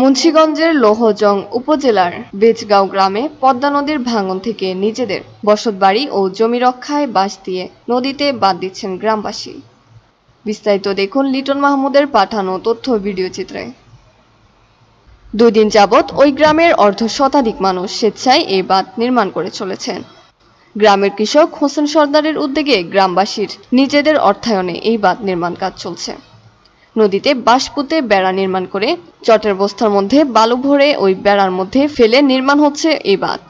মুন্সিগঞ্জের লোহজং উপজেলার বেজগাঁও গ্রামে পদ্মা নদীর ভাঙন থেকে নিজেদের বসতবাড়ি ও জমি রক্ষায় বাঁশ দিয়ে নদীতে বাদ দিচ্ছেন গ্রামবাসী। বিস্তারিত দেখুন লিটন মাহমুদের পাঠানো তথ্য ভিডিও চিত্রে। দুই দিন যাবৎ ওই গ্রামের অর্ধ শতাধিক মানুষ স্বেচ্ছায় এই বাঁধ নির্মাণ করে চলেছেন। গ্রামের কৃষক হোসেন সর্দারের উদ্যোগে গ্রামবাসীর নিজেদের অর্থায়নে এই বাঁধ নির্মাণ কাজ চলছে। নদীতে বাঁশ পুঁতে বেড়া নির্মাণ করে চটের বস্তার মধ্যে বালু ভরে ওই বেড়ার মধ্যে ফেলে নির্মাণ হচ্ছে এই বাঁধ।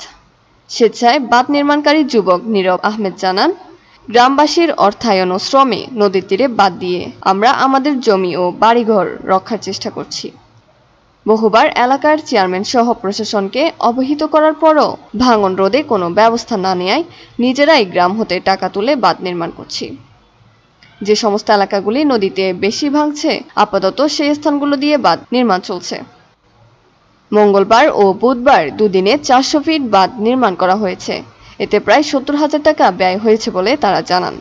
স্বেচ্ছায় বাঁধ নির্মাণকারী যুবক নীরব আহমেদ জানান, গ্রামবাসীর অর্থায়ন ও শ্রমে নদীর তীরে বাদ দিয়ে আমরা আমাদের জমি ও বাড়িঘর রক্ষার চেষ্টা করছি। বহুবার এলাকার চেয়ারম্যান সহ প্রশাসনকে অবহিত করার পরও ভাঙন রোধে কোনো ব্যবস্থা না নেয় নিজেরাই গ্রাম হতে টাকা তুলে বাঁধ নির্মাণ করছি। যে সমস্ত এলাকাগুলি নদীতে বেশি ভাঙছে, আপাতত সেই স্থানগুলো দিয়ে বাঁধ নির্মাণ চলছে। মঙ্গলবার ও বুধবার দুদিনে চারশো ফিট বাঁধ নির্মাণ করা হয়েছে। এতে প্রায় সত্তর হাজার টাকা ব্যয় হয়েছে বলে তারা জানান।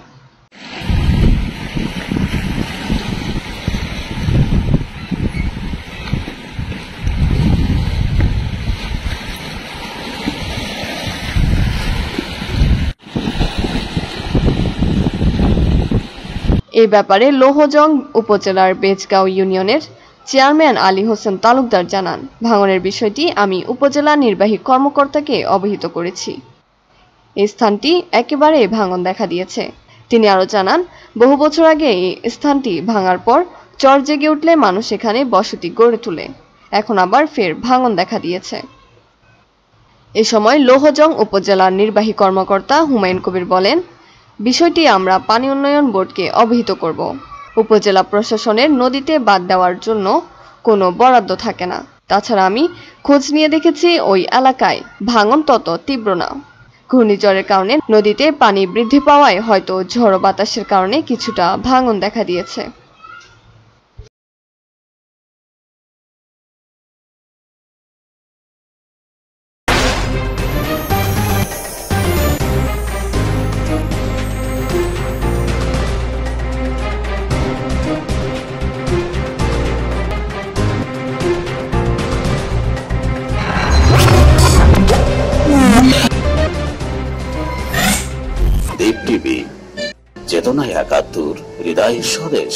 এ ব্যাপারে লোহজং উপজেলার বেজগাঁও ইউনিয়নের চেয়ারম্যান আলী হোসেন তালুকদার জানান। ভাঙনের বিষয়টি আমি উপজেলা নির্বাহী কর্মকর্তাকে অবহিত করেছি। এই স্থানটি একেবারে ভাঙন দেখা দিয়েছে। তিনি আরও জানান, বহু বছর আগে এই স্থানটি ভাঙার পর চর জেগে উঠলে মানুষ এখানে বসতি গড়ে তোলে। এখন আবার ফের ভাঙন দেখা দিয়েছে। এ সময় লোহজং উপজেলার নির্বাহী কর্মকর্তা হুমায়ুন কবির বলেন বিষয়টি আমরা পানি উন্নয়ন বোর্ডকে অবহিত করব। উপজেলা প্রশাসনের নদীতে বাদ দেওয়ার জন্য কোনো বরাদ্দ থাকে না। তাছাড়া আমি খোঁজ নিয়ে দেখেছি ওই এলাকায় ভাঙন তত তীব্র না। ঘূর্ণিঝড়ের কারণে নদীতে পানি বৃদ্ধি পাওয়ায় হয়তো ঝড়ো বাতাসের কারণে কিছুটা ভাঙন দেখা দিয়েছে। দেব টিভি চেতনায় একাত্তর হৃদয় স্বদেশ।